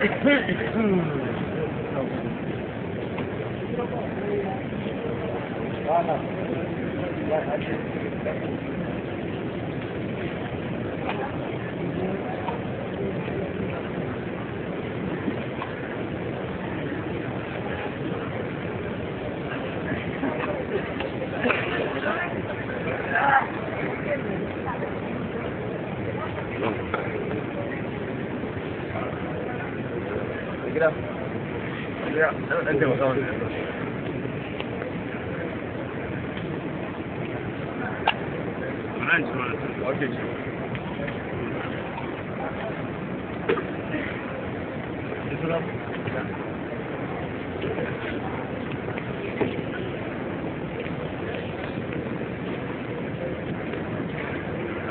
Thank you. 对呀，来来接我走。俺吃嘛，我吃。你说呢？对呀。啊。